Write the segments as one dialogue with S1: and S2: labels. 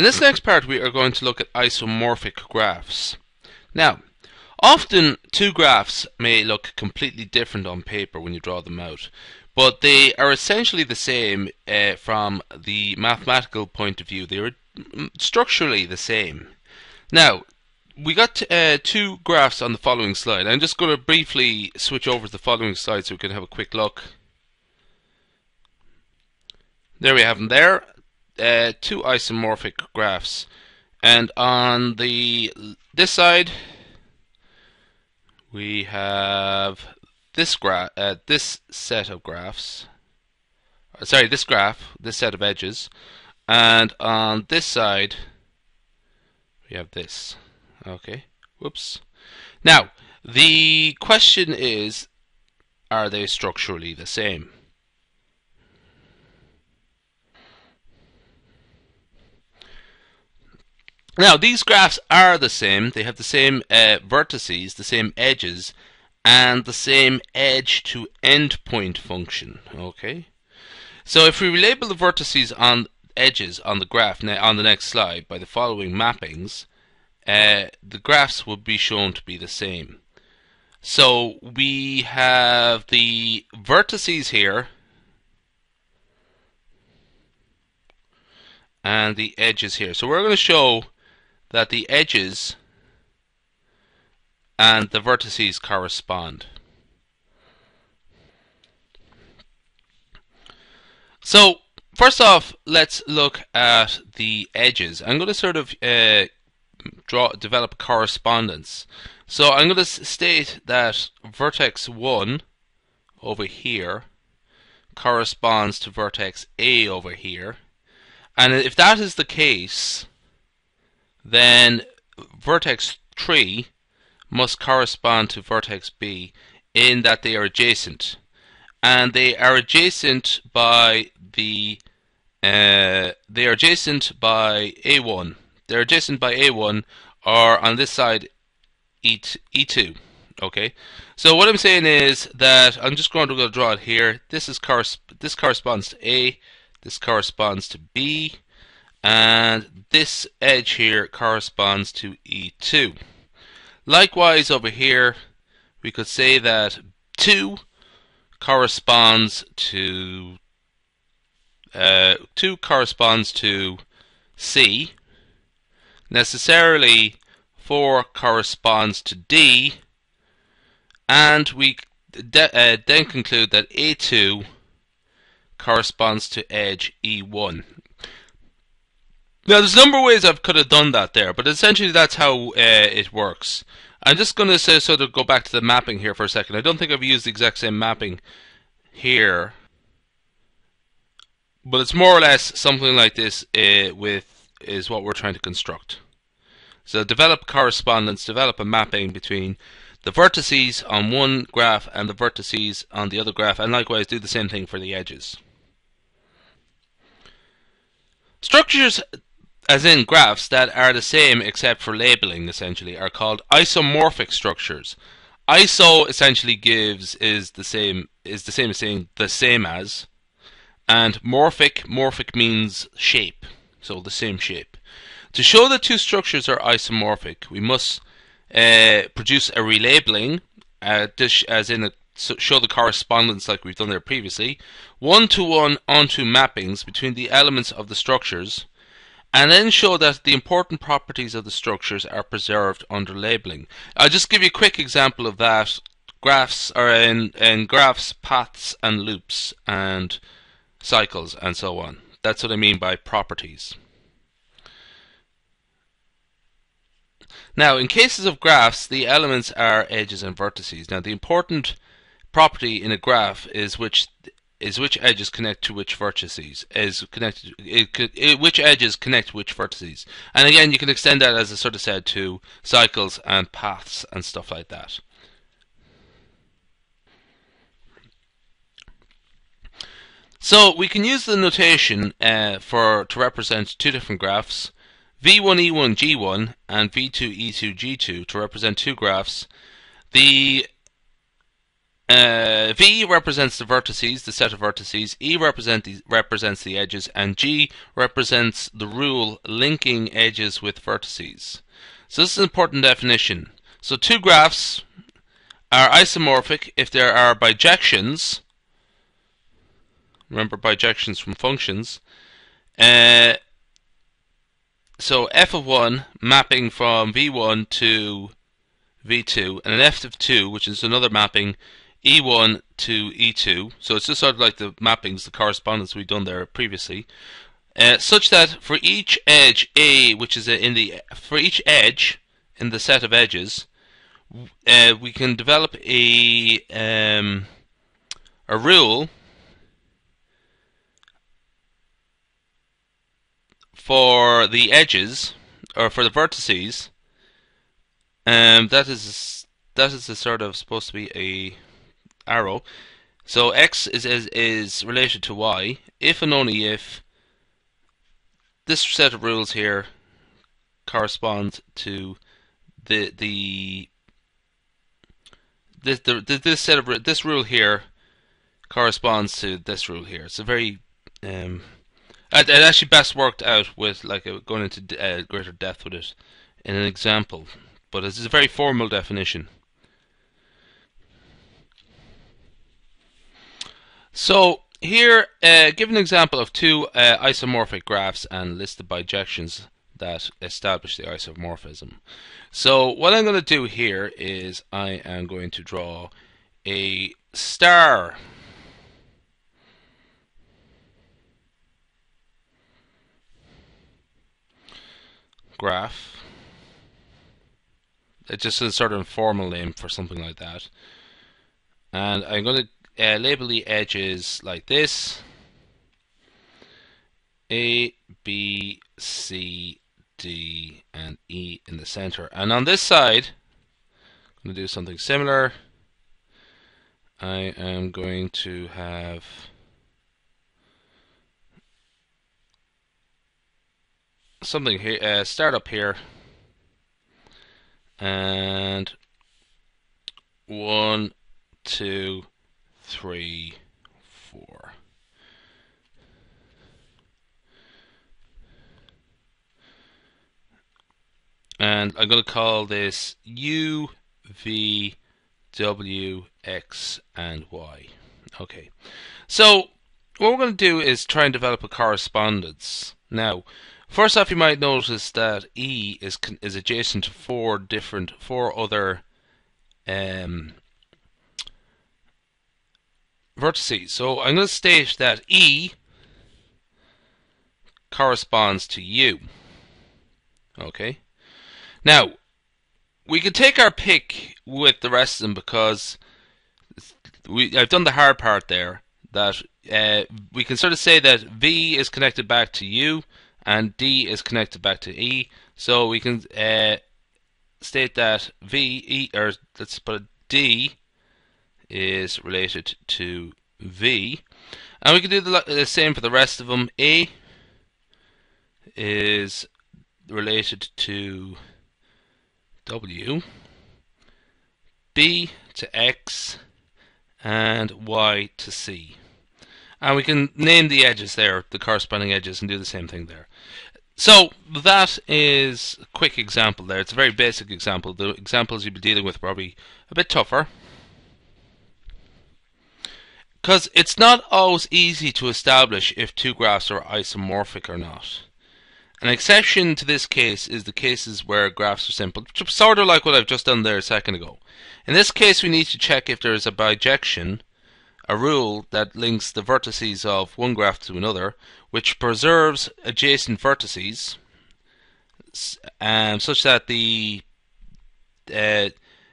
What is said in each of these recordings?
S1: In this next part we are going to look at isomorphic graphs. Now, often two graphs may look completely different on paper when you draw them out, but they are essentially the same uh, from the mathematical point of view. They are structurally the same. Now, we got uh, two graphs on the following slide. I'm just going to briefly switch over to the following slide so we can have a quick look. There we have them there uh, two isomorphic graphs. And on the this side we have this graph uh, this set of graphs. Uh, sorry this graph this set of edges. And on this side we have this. Okay whoops. Now the question is are they structurally the same Now, these graphs are the same. They have the same uh, vertices, the same edges, and the same edge to endpoint function. Okay. So if we label the vertices on edges on the graph on the next slide by the following mappings, uh, the graphs will be shown to be the same. So we have the vertices here and the edges here. So we're going to show that the edges and the vertices correspond. So first off, let's look at the edges. I'm going to sort of uh, draw develop correspondence. So I'm going to state that vertex 1 over here corresponds to vertex A over here. And if that is the case, then vertex 3 must correspond to vertex B in that they are adjacent. And they are adjacent by the uh, they are adjacent by A1. They're adjacent by A1 or on this side E E2. Okay, so what I'm saying is that I'm just going to go draw it here. This is this corresponds to A. This corresponds to B and this edge here corresponds to E2. Likewise over here we could say that 2 corresponds to uh, 2 corresponds to C. Necessarily 4 corresponds to D. And we uh, then conclude that A2 corresponds to edge E1 now, there's a number of ways I could have done that there, but essentially that's how uh, it works. I'm just going to say, sort of go back to the mapping here for a second. I don't think I've used the exact same mapping here, but it's more or less something like this uh, with is what we're trying to construct. So develop correspondence, develop a mapping between the vertices on one graph and the vertices on the other graph, and likewise do the same thing for the edges. Structures as in graphs that are the same except for labeling essentially are called isomorphic structures. Iso essentially gives is the same is the same as saying the same as and morphic morphic means shape so the same shape. To show that two structures are isomorphic we must uh, produce a relabeling uh, as in a, so show the correspondence like we've done there previously. One to one onto mappings between the elements of the structures and then show that the important properties of the structures are preserved under labeling. I'll just give you a quick example of that. Graphs are in, in graphs, paths and loops and cycles and so on. That's what I mean by properties. Now, in cases of graphs, the elements are edges and vertices. Now, the important property in a graph is which is which edges connect to which vertices is connected it, it, which edges connect which vertices. And again you can extend that as I sort of said to cycles and paths and stuff like that. So we can use the notation uh, for to represent two different graphs v1e1g1 and v2e2g2 to represent two graphs. The uh, v represents the vertices, the set of vertices. E represent the, represents the edges, and G represents the rule linking edges with vertices. So this is an important definition. So two graphs are isomorphic if there are bijections. Remember bijections from functions. Uh, so f of 1 mapping from v1 to v2 and an f of 2 which is another mapping E1 to E2. So it's just sort of like the mappings, the correspondence we've done there previously. Uh, such that for each edge A, which is in the for each edge in the set of edges, uh, we can develop a um, a rule for the edges or for the vertices. Um, that is that is a sort of supposed to be a arrow. So x is, is, is related to y if and only if this set of rules here corresponds to the the this the, this set of this rule here corresponds to this rule here. It's a very um, it, actually best worked out with like a, going into uh, greater depth with it in an example, but it's a very formal definition. So here, uh, give an example of two uh, isomorphic graphs and list the bijections that establish the isomorphism. So what I'm going to do here is I am going to draw a star graph. It's just a sort of informal name for something like that. And I'm going to uh, label the edges like this A, B, C, D, and E in the center. And on this side, I'm going to do something similar. I am going to have something here, uh, start up here, and one, two, three, four. And I'm going to call this U, V, W, X, and Y. Okay. So, what we're going to do is try and develop a correspondence. Now, first off, you might notice that E is is adjacent to four different, four other um, vertices. So I'm going to state that E corresponds to U. Okay. Now, we can take our pick with the rest of them because we I've done the hard part there. That uh, we can sort of say that V is connected back to U and D is connected back to E. So we can uh, state that V E or let's put D is related to V. And we can do the, the same for the rest of them. A is related to W, B to X, and Y to C. And we can name the edges there, the corresponding edges, and do the same thing there. So that is a quick example there. It's a very basic example. The examples you'll be dealing with are probably a bit tougher. Because it's not always easy to establish if two graphs are isomorphic or not. An exception to this case is the cases where graphs are simple, sort of like what I've just done there a second ago. In this case, we need to check if there is a bijection, a rule that links the vertices of one graph to another, which preserves adjacent vertices, um, such that the uh,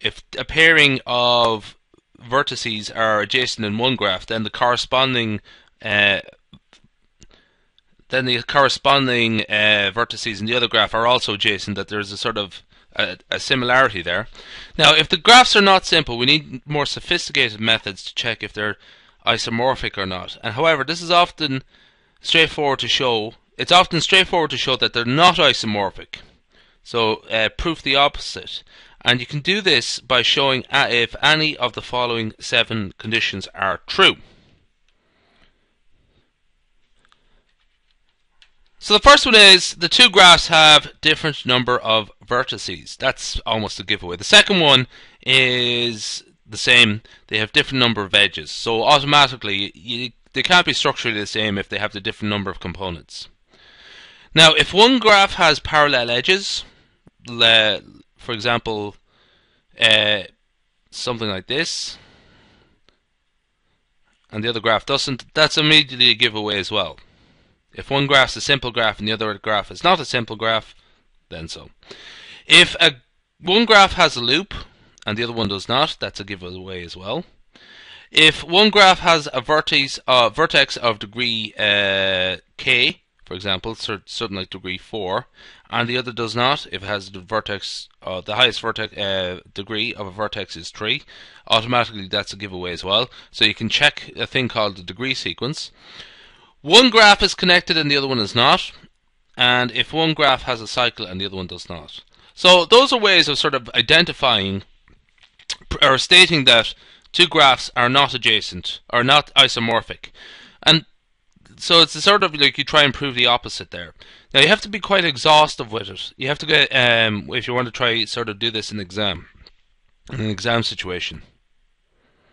S1: if a pairing of vertices are adjacent in one graph, then the corresponding uh, then the corresponding uh, vertices in the other graph are also adjacent. That there's a sort of a, a, similarity there. Now, if the graphs are not simple, we need more sophisticated methods to check if they're isomorphic or not. And however, this is often straightforward to show. It's often straightforward to show that they're not isomorphic. So uh, proof the opposite. And you can do this by showing if any of the following seven conditions are true. So the first one is the two graphs have different number of vertices. That's almost a giveaway. The second one is the same. They have different number of edges. So automatically, you, they can't be structurally the same if they have the different number of components. Now, if one graph has parallel edges, for example, uh, something like this, and the other graph doesn't, that's immediately a giveaway as well. If one graph is a simple graph and the other graph is not a simple graph, then so. If a one graph has a loop and the other one does not, that's a giveaway as well. If one graph has a vertex, uh, vertex of degree uh, k, for example, something like degree 4, and the other does not, if it has the vertex, uh, the highest vertex uh, degree of a vertex is 3, automatically that's a giveaway as well. So you can check a thing called the degree sequence. One graph is connected and the other one is not. And if one graph has a cycle and the other one does not. So those are ways of sort of identifying or stating that two graphs are not adjacent or not isomorphic. And so it's sort of like you try and prove the opposite there. Now you have to be quite exhaustive with it. You have to get um, if you want to try sort of do this in exam, in an exam situation.